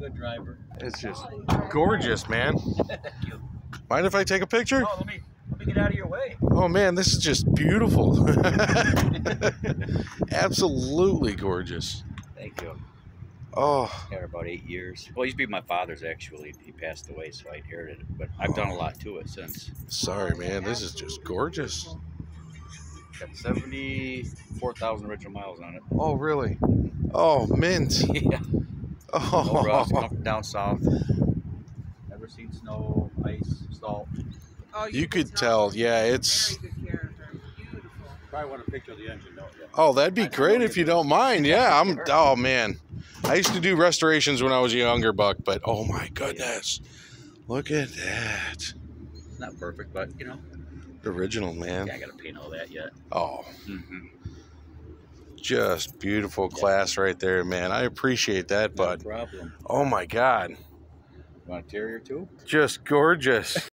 good driver. It's just oh, gorgeous, man. Thank you. Mind if I take a picture? Oh, let me let me get out of your way. Oh man, this is just beautiful. Absolutely gorgeous. Thank you. Oh, Had about eight years. Well, it used to be my father's actually. He passed away, so I inherited it. But I've done a oh. lot to it since. sorry, man. This is just gorgeous. Got seventy-four thousand original miles on it. Oh, really? Oh, mint. yeah. No rust. Oh, from down south. Never seen snow, ice, salt. Oh, you could tell. Yeah, it's. Very good character. Beautiful. Probably want a picture of the engine, don't you? Oh, that'd be great if you don't mind. Yeah, I'm. Oh man, I used to do restorations when I was a younger buck, but oh my goodness, look at that. It's not perfect, but you know, Original, man. yeah, I gotta paint all that yet. Oh, Mm-hmm. Just beautiful class right there, man. I appreciate that, No bud. problem. Oh my God, You want a terrier too? just gorgeous.